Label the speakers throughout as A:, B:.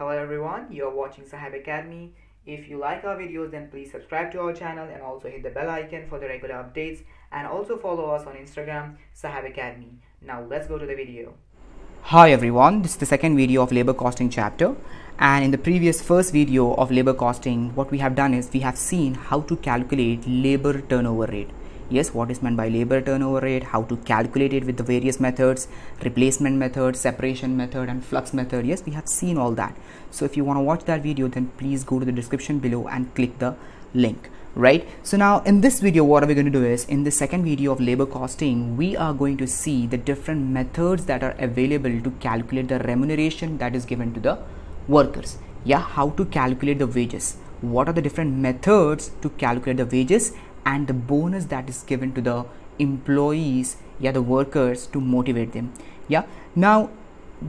A: Hello everyone, you're watching Saheb Academy. If you like our videos then please subscribe to our channel and also hit the bell icon for the regular updates and also follow us on Instagram Saheb Academy. Now let's go to the video.
B: Hi everyone, this is the second video of labor costing chapter and in the previous first video of labor costing what we have done is we have seen how to calculate labor turnover rate yes what is meant by labor turnover rate? How to calculate it with the various methods replacement method separation method and flux method. Yes we have seen all that. So if you want to watch that video then please go to the description below and click the link right? So now in this video what are we going to do is in the second video of labor costing we are going to see the different methods that are available to calculate the remuneration that is given to the workers. Yeah how to calculate the wages. What are the different methods to calculate the wages and the bonus that is given to the employees yeah the workers to motivate them yeah. Now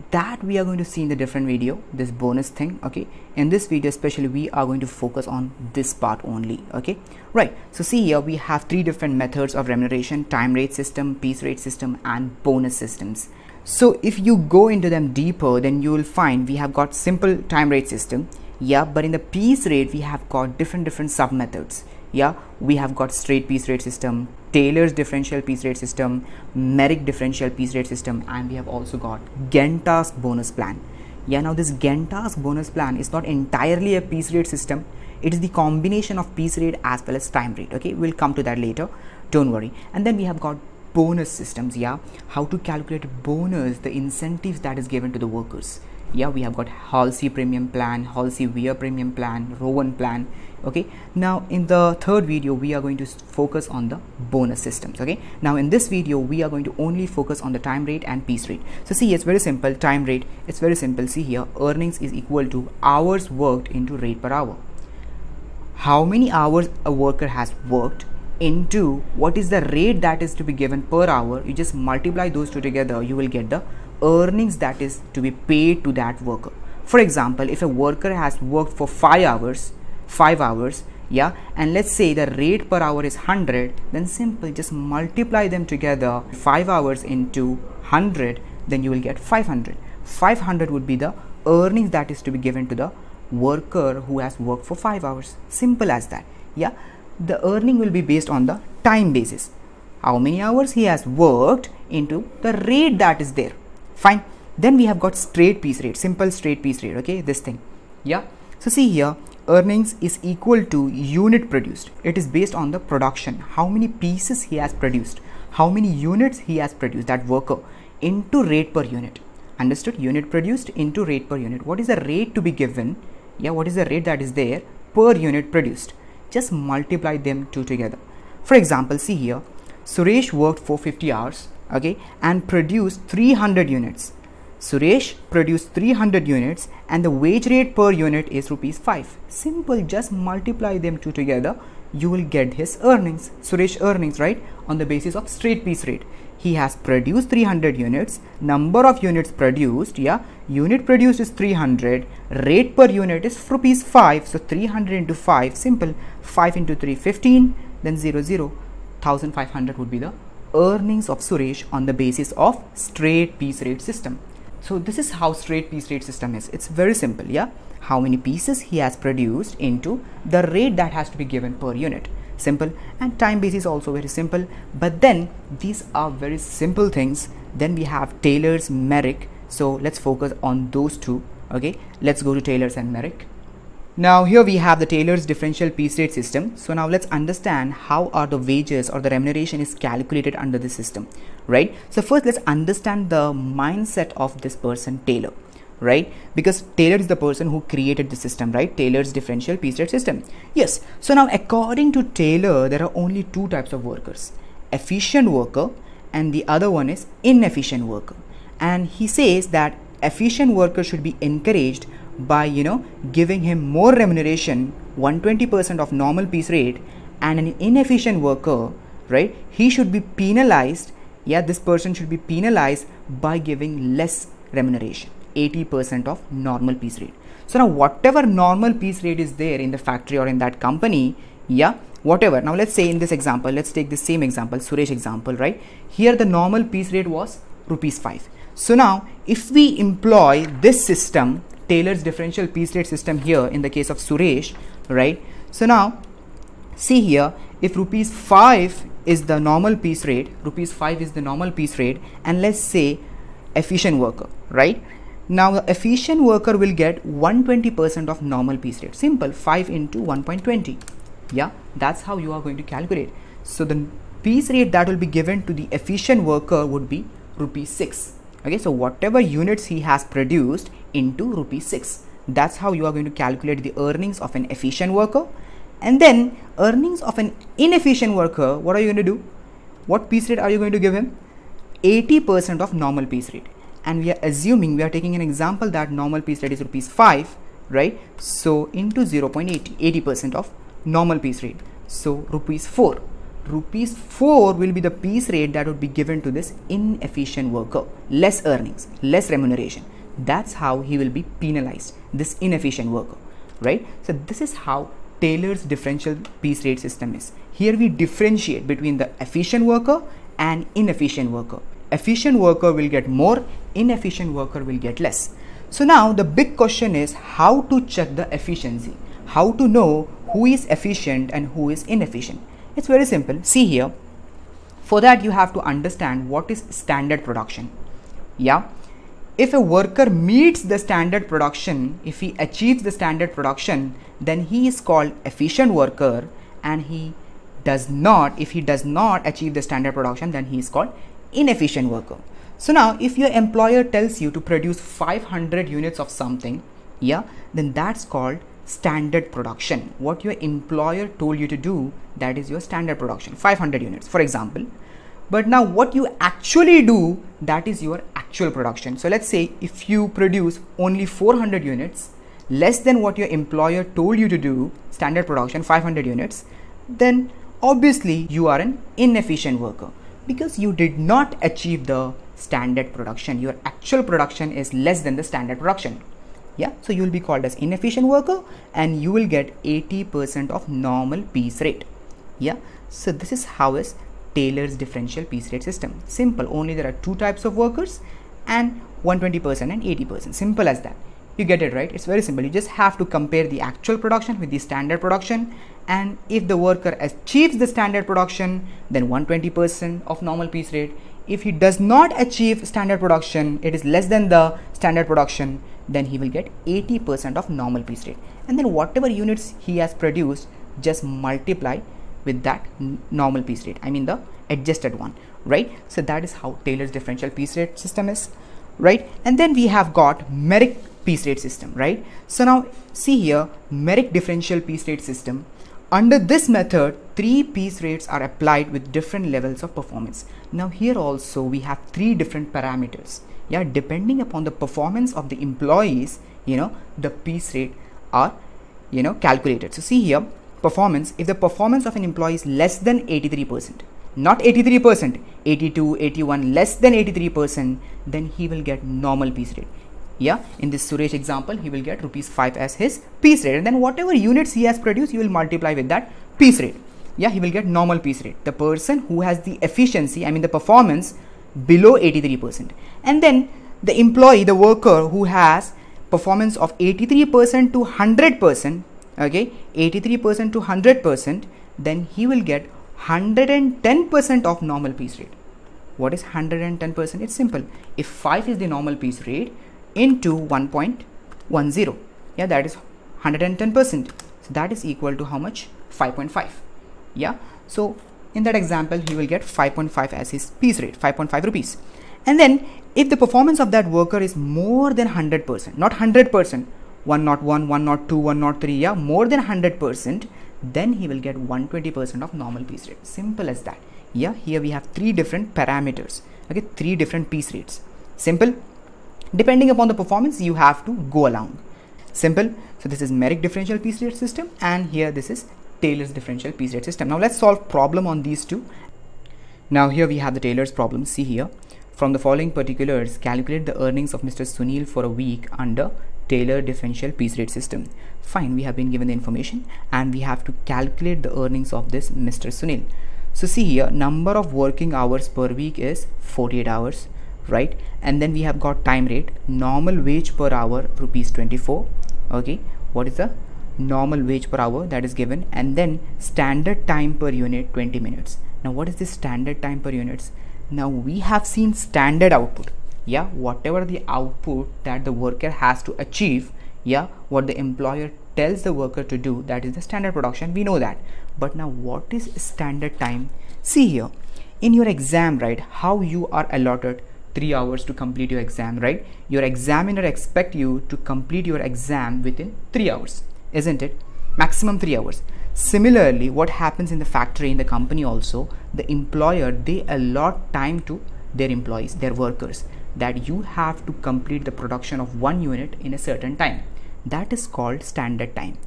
B: that we are going to see in the different video this bonus thing okay. In this video especially we are going to focus on this part only okay. Right so see here we have three different methods of remuneration time rate system piece rate system and bonus systems. So if you go into them deeper then you will find we have got simple time rate system yeah but in the piece rate we have got different different sub methods yeah we have got straight piece rate system taylor's differential piece rate system merrick differential piece rate system and we have also got gantt task bonus plan. Yeah now this gantt task bonus plan is not entirely a piece rate system. It is the combination of piece rate as well as time rate okay? We'll come to that later. Don't worry. And then we have got bonus systems yeah? How to calculate bonus the incentives that is given to the workers yeah we have got halsey premium plan halsey weir premium plan rowan plan okay? Now in the third video we are going to focus on the bonus systems okay? Now in this video we are going to only focus on the time rate and piece rate. So see it's very simple time rate it's very simple. See here earnings is equal to hours worked into rate per hour. How many hours a worker has worked into what is the rate that is to be given per hour? You just multiply those two together you will get the earnings that is to be paid to that worker. For example if a worker has worked for 5 hours 5 hours yeah and let's say the rate per hour is 100 then simple just multiply them together 5 hours into 100 then you will get 500 500 would be the earnings that is to be given to the worker who has worked for 5 hours. Simple as that yeah. The earning will be based on the time basis. How many hours he has worked into the rate that is there fine then we have got straight piece rate simple straight piece rate okay this thing yeah so see here earnings is equal to unit produced. It is based on the production, how many pieces he has produced, how many units he has produced, that worker, into rate per unit. Understood? Unit produced into rate per unit. What is the rate to be given? Yeah, what is the rate that is there per unit produced? Just multiply them two together. For example, see here, Suresh worked for 50 hours, okay, and produced 300 units Suresh produced 300 units and the wage rate per unit is rupees 5. Simple, just multiply them two together, you will get his earnings, Suresh earnings, right? On the basis of straight piece rate. He has produced 300 units, number of units produced, yeah, unit produced is 300, rate per unit is rupees 5. So 300 into 5, simple, 5 into 3, 15, then 0, 0, 1500 would be the earnings of Suresh on the basis of straight piece rate system. So this is how straight piece rate system is. It's very simple, yeah. How many pieces he has produced into the rate that has to be given per unit. Simple and time base is also very simple. But then these are very simple things. Then we have Taylor's Merrick. So let's focus on those two. Okay, let's go to Taylor's and Merrick. Now here we have the Taylor's differential piece rate system. So now let's understand how are the wages or the remuneration is calculated under the system, right? So first let's understand the mindset of this person Taylor, right? Because Taylor is the person who created the system, right? Taylor's differential piece rate system. Yes. So now according to Taylor, there are only two types of workers, efficient worker and the other one is inefficient worker. And he says that efficient worker should be encouraged by you know giving him more remuneration 120% of normal piece rate and an inefficient worker right he should be penalized. Yeah this person should be penalized by giving less remuneration 80% of normal piece rate. So now whatever normal piece rate is there in the factory or in that company yeah whatever. Now let's say in this example let's take the same example suresh example right? Here the normal piece rate was rupees 5 so now if we employ this system Taylor's differential piece rate system here in the case of Suresh, right? So now see here if rupees 5 is the normal piece rate, rupees 5 is the normal piece rate and let's say efficient worker, right? Now the efficient worker will get 120% of normal piece rate. Simple 5 into 1.20. Yeah, that's how you are going to calculate. So the piece rate that will be given to the efficient worker would be rupees 6 okay so whatever units he has produced into rupees 6 that's how you are going to calculate the earnings of an efficient worker. And then earnings of an inefficient worker what are you going to do? What piece rate are you going to give him? 80% of normal piece rate. And we are assuming we are taking an example that normal piece rate is rupees 5 right? So into 0.80 80% of normal piece rate. So rupees 4 rupees 4 will be the piece rate that would be given to this inefficient worker. Less earnings less remuneration. That's how he will be penalized this inefficient worker right? So this is how taylor's differential piece rate system is. Here we differentiate between the efficient worker and inefficient worker. Efficient worker will get more inefficient worker will get less. So now the big question is how to check the efficiency how to know who is efficient and who is inefficient it's very simple. See here. For that you have to understand what is standard production. Yeah. If a worker meets the standard production, if he achieves the standard production, then he is called efficient worker and he does not, if he does not achieve the standard production, then he is called inefficient worker. So now if your employer tells you to produce 500 units of something, yeah, then that's called standard production. What your employer told you to do that is your standard production. 500 units for example. But now what you actually do that is your actual production. So let's say if you produce only 400 units less than what your employer told you to do standard production 500 units then obviously you are an inefficient worker. Because you did not achieve the standard production. Your actual production is less than the standard production yeah so you will be called as inefficient worker and you will get 80% of normal piece rate. Yeah so this is how is Taylor's differential piece rate system. Simple only there are two types of workers and 120% and 80% simple as that. You get it right? It's very simple. You just have to compare the actual production with the standard production and if the worker achieves the standard production then 120% of normal piece rate. If he does not achieve standard production it is less than the standard production then he will get 80% of normal piece rate. And then whatever units he has produced just multiply with that normal piece rate. I mean the adjusted one right? So that is how taylor's differential piece rate system is right? And then we have got merrick piece rate system right? So now see here merrick differential piece rate system. Under this method three piece rates are applied with different levels of performance. Now here also we have three different parameters yeah depending upon the performance of the employees you know the piece rate are you know calculated. So see here performance if the performance of an employee is less than 83% not 83% 82 81 less than 83% then he will get normal piece rate. Yeah in this suresh example he will get rupees 5 as his piece rate. And then whatever units he has produced you will multiply with that piece rate. Yeah he will get normal piece rate. The person who has the efficiency i mean the performance below 83% and then the employee the worker who has performance of 83% to 100% okay 83% to 100% then he will get 110% of normal piece rate. What is 110% it's simple. If 5 is the normal piece rate into 1.10 yeah that is 110% so that is equal to how much? 5.5 yeah. So in that example he will get 5.5 as his piece rate 5.5 rupees. And then if the performance of that worker is more than 100% not 100% 101 102 103 yeah more than 100% then he will get 120% of normal piece rate. Simple as that. Yeah here we have three different parameters okay three different piece rates. Simple. Depending upon the performance you have to go along. Simple. So this is merrick differential piece rate system and here this is Taylor's differential piece rate system. Now let's solve problem on these two. Now here we have the Taylor's problem. See here. From the following particulars, calculate the earnings of Mr. Sunil for a week under Taylor differential piece rate system. Fine, we have been given the information and we have to calculate the earnings of this Mr. Sunil. So see here, number of working hours per week is 48 hours. right and then we have got time rate normal wage per hour rupees 24 okay what is the normal wage per hour that is given and then standard time per unit 20 minutes. Now what is this standard time per units? Now we have seen standard output. Yeah whatever the output that the worker has to achieve yeah what the employer tells the worker to do that is the standard production. We know that. But now what is standard time? See here in your exam right how you are allotted three hours to complete your exam right? Your examiner expect you to complete your exam within three hours isn't it? Maximum three hours. Similarly what happens in the factory in the company also the employer they allot time to their employees their workers that you have to complete the production of one unit in a certain time. That is called standard time.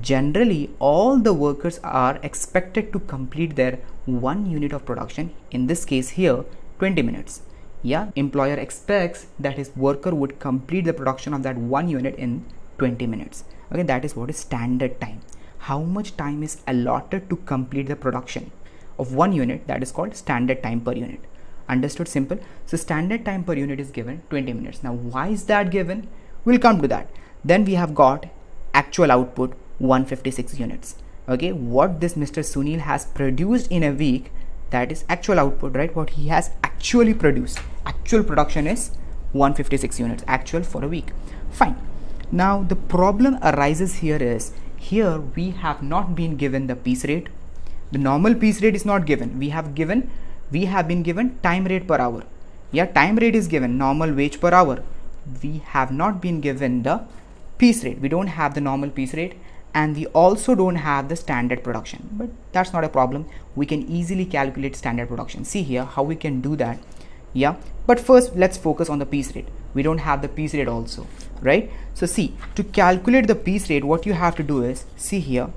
B: Generally all the workers are expected to complete their one unit of production in this case here 20 minutes. Yeah employer expects that his worker would complete the production of that one unit in 20 minutes okay that is what is standard time. How much time is allotted to complete the production of one unit? That is called standard time per unit. Understood? Simple? So standard time per unit is given 20 minutes. Now why is that given? We'll come to that. Then we have got actual output 156 units. Okay? What this mr sunil has produced in a week that is actual output right? What he has actually produced. Actual production is 156 units actual for a week. Fine now the problem arises here is here we have not been given the piece rate. The normal piece rate is not given. We have given we have been given time rate per hour. Yeah time rate is given normal wage per hour. We have not been given the piece rate. We don't have the normal piece rate and we also don't have the standard production. But that's not a problem. We can easily calculate standard production. See here how we can do that yeah? But first let's focus on the piece rate. We don't have the piece rate also right? So see to calculate the piece rate what you have to do is see here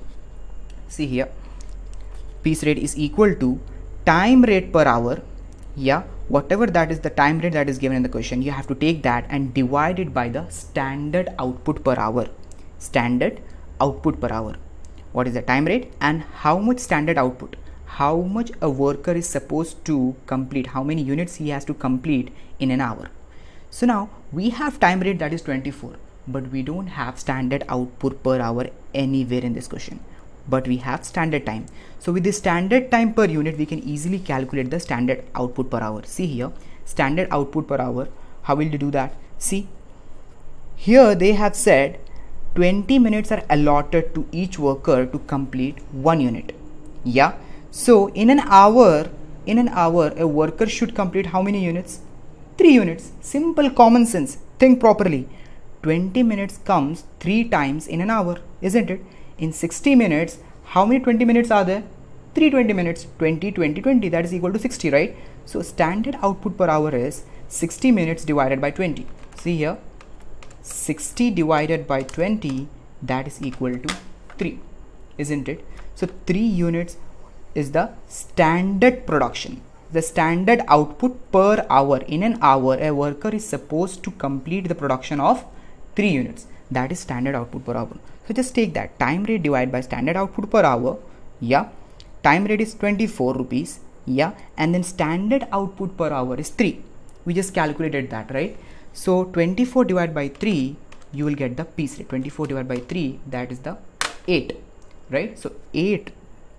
B: see here piece rate is equal to time rate per hour. Yeah? Whatever that is the time rate that is given in the question you have to take that and divide it by the standard output per hour. Standard output per hour. What is the time rate and how much standard output how much a worker is supposed to complete how many units he has to complete in an hour so now we have time rate that is 24 but we don't have standard output per hour anywhere in this question but we have standard time. So with the standard time per unit, we can easily calculate the standard output per hour. See here, standard output per hour. How will you do that? See, here they have said 20 minutes are allotted to each worker to complete one unit. Yeah. So in an hour, in an hour, a worker should complete how many units? Three units. Simple common sense. Think properly. 20 minutes comes three times in an hour, isn't it? in 60 minutes how many 20 minutes are there 320 minutes 20 20 20 that is equal to 60 right so standard output per hour is 60 minutes divided by 20 see here 60 divided by 20 that is equal to 3 isn't it so 3 units is the standard production. The standard output per hour in an hour a worker is supposed to complete the production of 3 units. That is standard output per hour. So just take that. Time rate divided by standard output per hour yeah. Time rate is 24 rupees yeah. And then standard output per hour is 3 we just calculated that right? So 24 divided by 3 you will get the piece rate. 24 divided by 3 that is the 8 right? So 8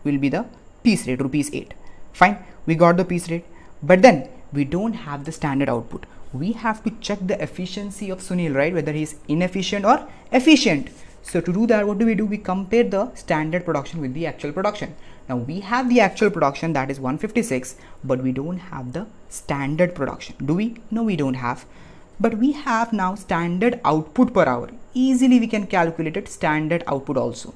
B: will be the piece rate rupees 8 fine we got the piece rate but then we don't have the standard output we have to check the efficiency of Sunil, right? Whether he is inefficient or efficient. So to do that, what do we do? We compare the standard production with the actual production. Now we have the actual production that is 156, but we don't have the standard production. Do we? No, we don't have. But we have now standard output per hour. Easily we can calculate it standard output also,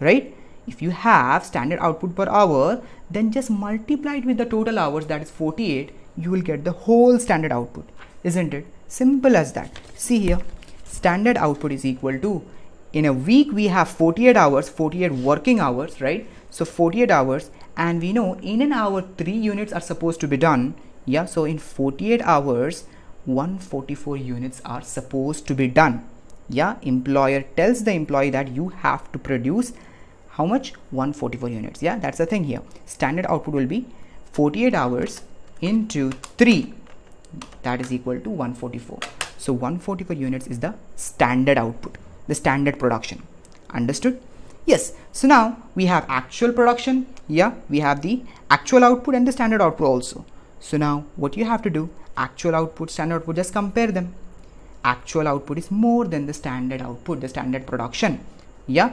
B: right? If you have standard output per hour, then just multiply it with the total hours that is 48, you will get the whole standard output isn't it? Simple as that. See here standard output is equal to in a week we have 48 hours 48 working hours right? So 48 hours and we know in an hour 3 units are supposed to be done. Yeah so in 48 hours 144 units are supposed to be done. Yeah employer tells the employee that you have to produce how much? 144 units. Yeah that's the thing here. Standard output will be 48 hours into 3 that is equal to 144 so 144 units is the standard output the standard production. Understood? Yes. So now we have actual production. Yeah we have the actual output and the standard output also. So now what you have to do? Actual output standard output just compare them. Actual output is more than the standard output the standard production. Yeah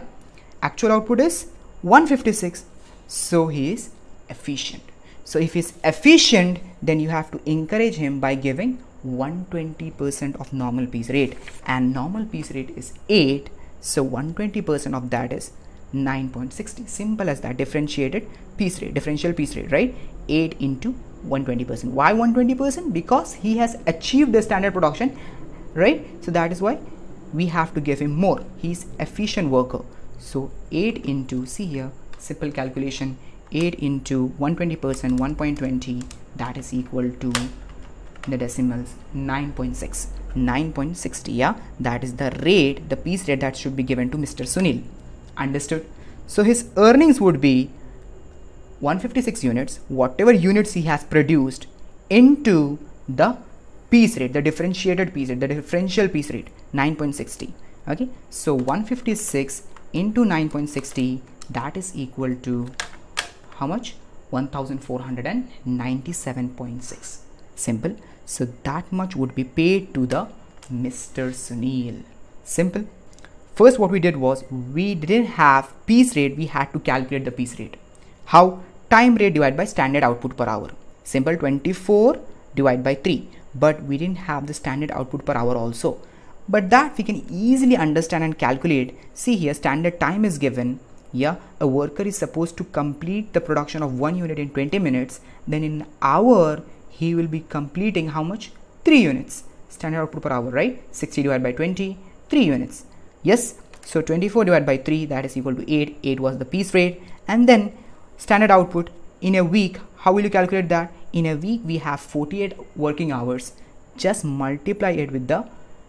B: actual output is 156 so he is efficient. So if he's efficient then you have to encourage him by giving 120% of normal piece rate. And normal piece rate is 8 so 120% of that is 9.60 simple as that. Differentiated piece rate differential piece rate right? 8 into 120% why 120% because he has achieved the standard production right? So that is why we have to give him more. He's efficient worker so 8 into see here simple calculation 8 into 120% 1.20 that is equal to the decimals 9.6 9.60 yeah? That is the rate the piece rate that should be given to Mr. Sunil. Understood? So his earnings would be 156 units whatever units he has produced into the piece rate the differentiated piece rate the differential piece rate 9.60 okay? So 156 into 9.60 that is equal to how much? 1497.6 simple. So that much would be paid to the Mr. Sunil. Simple. First what we did was we didn't have piece rate we had to calculate the piece rate. How? Time rate divided by standard output per hour. Simple. 24 divided by 3 but we didn't have the standard output per hour also but that we can easily understand and calculate. See here standard time is given. Yeah a worker is supposed to complete the production of one unit in 20 minutes. Then in hour he will be completing how much? 3 units. Standard output per hour right? 60 divided by 20 3 units. Yes so 24 divided by 3 that is equal to 8 8 was the piece rate. And then standard output in a week how will you calculate that? In a week we have 48 working hours. Just multiply it with the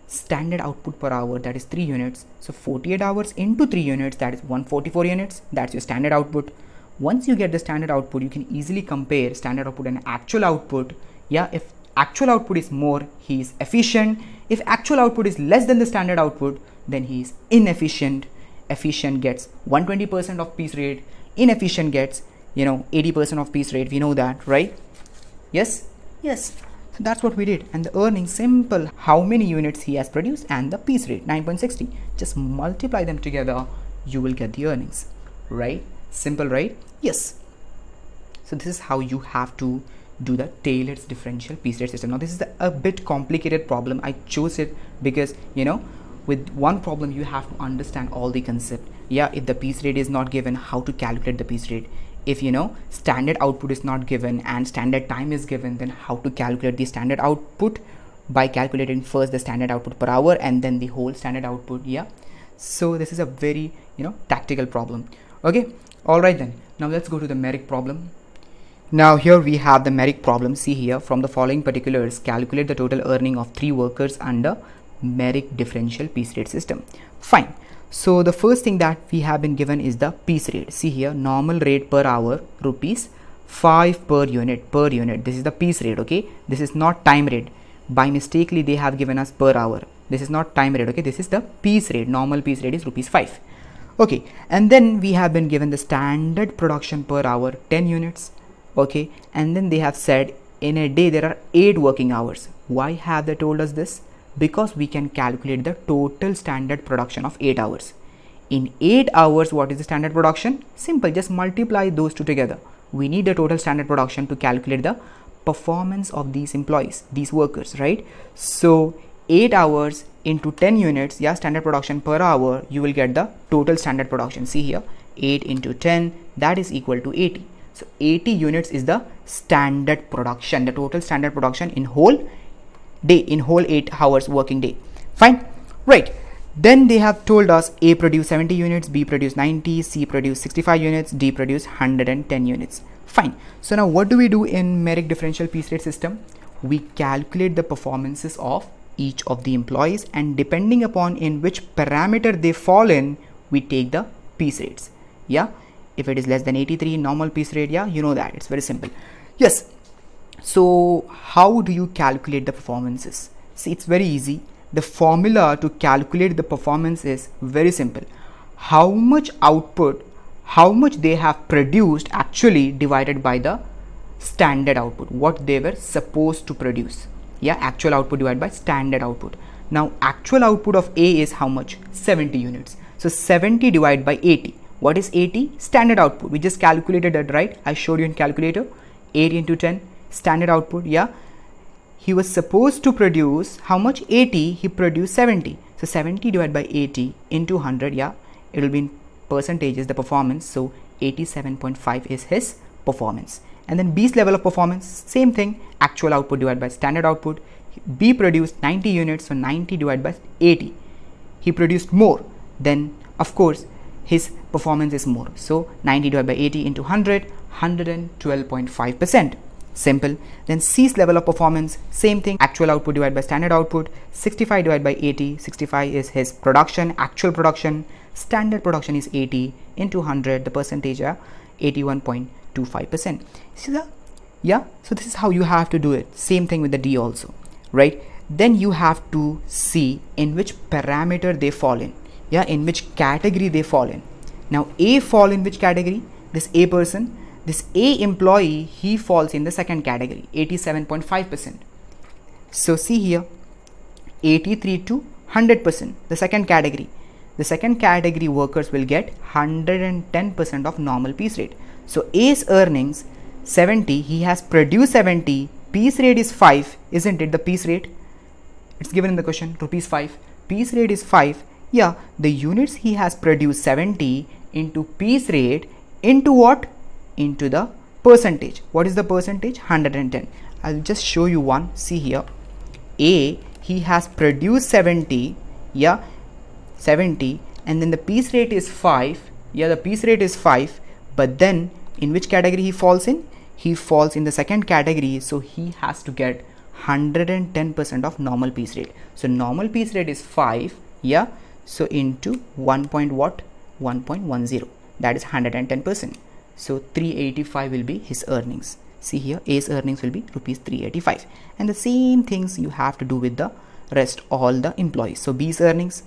B: standard output per hour that is 3 units. So 48 hours into 3 units that is 144 units that's your standard output. Once you get the standard output you can easily compare standard output and actual output. Yeah if actual output is more he is efficient. If actual output is less than the standard output then he is inefficient. Efficient gets 120% of piece rate. Inefficient gets you know 80% of piece rate. We know that right? Yes? Yes so that's what we did. And the earnings simple how many units he has produced and the piece rate 9.60 just multiply them together you will get the earnings. Right? Simple right? Yes. So this is how you have to do the Taylor's differential piece rate system. Now this is a bit complicated problem. I chose it because you know with one problem you have to understand all the concept. Yeah if the piece rate is not given how to calculate the piece rate if you know standard output is not given and standard time is given then how to calculate the standard output? By calculating first the standard output per hour and then the whole standard output yeah? So this is a very you know tactical problem. Okay all right then. Now let's go to the Merrick problem. Now here we have the Merrick problem. See here from the following particulars calculate the total earning of three workers under Merrick differential piece rate system. Fine so the first thing that we have been given is the piece rate. See here normal rate per hour rupees 5 per unit per unit. This is the piece rate okay? This is not time rate. By mistakenly they have given us per hour. This is not time rate okay? This is the piece rate. Normal piece rate is rupees 5 okay and then we have been given the standard production per hour 10 units okay? And then they have said in a day there are 8 working hours. Why have they told us this because we can calculate the total standard production of 8 hours. In 8 hours, what is the standard production? Simple, just multiply those two together. We need the total standard production to calculate the performance of these employees, these workers, right? So 8 hours into 10 units, yeah, standard production per hour, you will get the total standard production. See here, 8 into 10, that is equal to 80. So 80 units is the standard production, the total standard production in whole day in whole 8 hours working day. Fine. Right. Then they have told us a produce 70 units b produce 90 c produce 65 units d produce 110 units. Fine. So now what do we do in Merrick differential piece rate system? We calculate the performances of each of the employees and depending upon in which parameter they fall in we take the piece rates. Yeah. If it is less than 83 normal piece rate yeah you know that. It's very simple. Yes so how do you calculate the performances? See it's very easy. The formula to calculate the performance is very simple. How much output how much they have produced actually divided by the standard output what they were supposed to produce. Yeah actual output divided by standard output. Now actual output of a is how much? 70 units. So 70 divided by 80 what is 80 standard output. We just calculated that right? I showed you in calculator. 80 into 10 standard output yeah? He was supposed to produce how much? 80 he produced 70 so 70 divided by 80 into 100 yeah? It will be in percentages the performance. So 87.5 is his performance. And then B's level of performance same thing. Actual output divided by standard output. B produced 90 units so 90 divided by 80 he produced more. Then of course his performance is more. So 90 divided by 80 into 100 112.5 percent simple. Then C's level of performance same thing actual output divided by standard output 65 divided by 80 65 is his production actual production. Standard production is 80 into 100 the percentage are 81.25 percent. See that? Yeah? So this is how you have to do it. Same thing with the D also right? Then you have to see in which parameter they fall in. Yeah? In which category they fall in. Now A fall in which category? This A person this A employee, he falls in the second category, 87.5%. So see here, 83 to 100%, the second category. The second category workers will get 110% of normal piece rate. So A's earnings 70, he has produced 70, piece rate is 5, isn't it the piece rate? It's given in the question, rupees 5. Piece rate is 5. Yeah, the units he has produced 70 into piece rate into what? Into the percentage. What is the percentage? 110 i'll just show you one. See here. A he has produced 70 yeah 70 and then the piece rate is 5 yeah the piece rate is 5 but then in which category he falls in? He falls in the second category so he has to get 110% of normal piece rate. So normal piece rate is 5 yeah so into 1 point what? 1.10 that is 110% so 385 will be his earnings. See here, A's earnings will be rupees 385. And the same things you have to do with the rest all the employees. So B's earnings,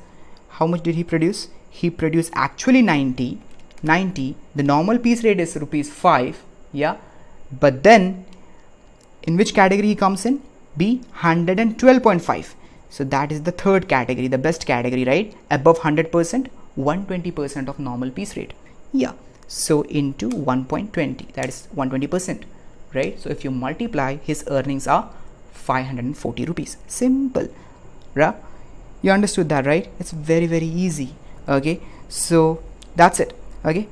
B: how much did he produce? He produced actually 90, 90. The normal piece rate is rupees 5. Yeah. But then in which category he comes in? B 112.5. So that is the third category, the best category, right? Above 100%, 120% of normal piece rate. Yeah so into 1.20 that is 120 percent right? So if you multiply his earnings are 540 rupees. Simple right you understood that right? It's very very easy okay? So that's it okay?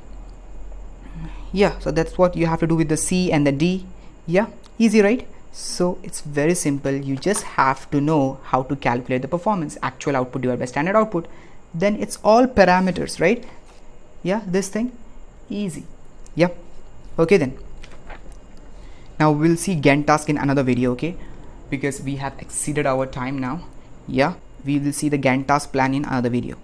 B: Yeah so that's what you have to do with the c and the d. Yeah easy right? So it's very simple. You just have to know how to calculate the performance actual output divided by standard output. Then it's all parameters right? Yeah this thing easy. Yep okay then. Now we'll see gantt task in another video okay? Because we have exceeded our time now. Yeah. We will see the gantt task plan in another video